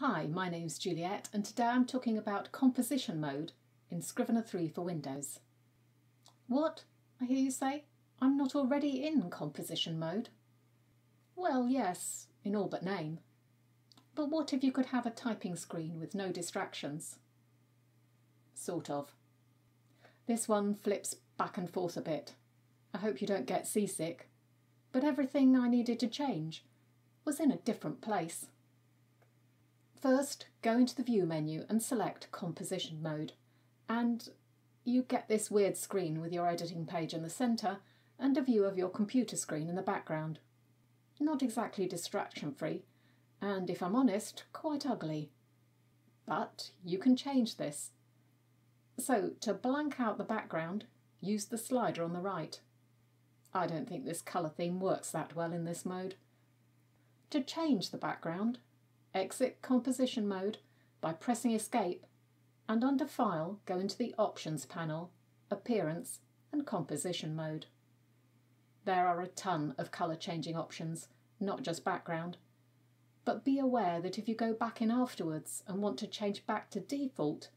Hi, my name's Juliet and today I'm talking about composition mode in Scrivener 3 for Windows. What? I hear you say? I'm not already in composition mode? Well, yes, in all but name. But what if you could have a typing screen with no distractions? Sort of. This one flips back and forth a bit. I hope you don't get seasick. But everything I needed to change was in a different place. First, go into the View menu and select Composition Mode. And you get this weird screen with your editing page in the centre and a view of your computer screen in the background. Not exactly distraction free, and if I'm honest, quite ugly. But you can change this. So, to blank out the background, use the slider on the right. I don't think this colour theme works that well in this mode. To change the background, exit Composition mode by pressing Escape and under File go into the Options panel, Appearance and Composition mode. There are a ton of colour changing options, not just background. But be aware that if you go back in afterwards and want to change back to default,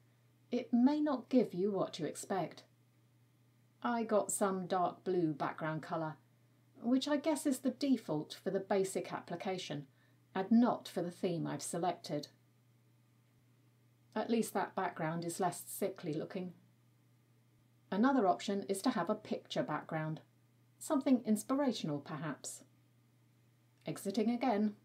it may not give you what you expect. I got some dark blue background colour, which I guess is the default for the basic application and not for the theme I've selected. At least that background is less sickly looking. Another option is to have a picture background, something inspirational perhaps. Exiting again.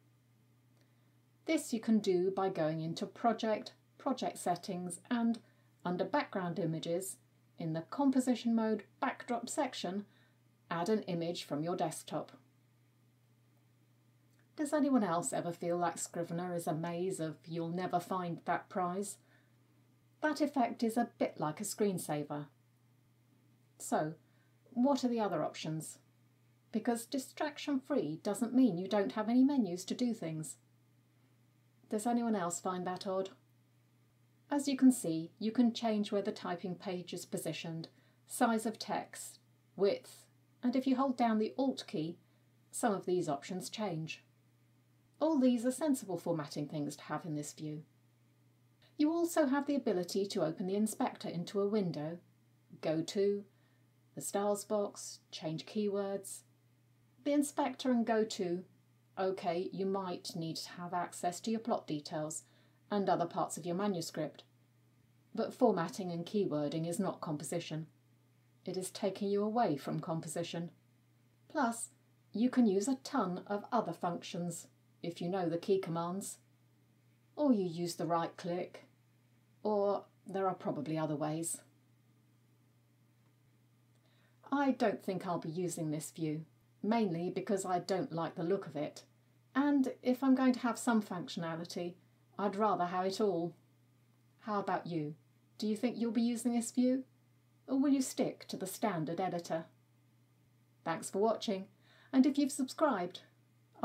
This you can do by going into Project, Project Settings and, under Background Images, in the Composition Mode Backdrop section, add an image from your desktop. Does anyone else ever feel like Scrivener is a maze of you'll never find that prize? That effect is a bit like a screensaver. So, what are the other options? Because distraction free doesn't mean you don't have any menus to do things. Does anyone else find that odd? As you can see, you can change where the typing page is positioned, size of text, width, and if you hold down the Alt key, some of these options change. All these are sensible formatting things to have in this view. You also have the ability to open the inspector into a window, go to, the styles box, change keywords. The inspector and go to, okay, you might need to have access to your plot details, and other parts of your manuscript. But formatting and keywording is not composition. It is taking you away from composition. Plus, you can use a ton of other functions if you know the key commands. Or you use the right click. Or there are probably other ways. I don't think I'll be using this view, mainly because I don't like the look of it. And if I'm going to have some functionality, I'd rather have it all. How about you? Do you think you'll be using this view? Or will you stick to the standard editor? Thanks for watching, and if you've subscribed,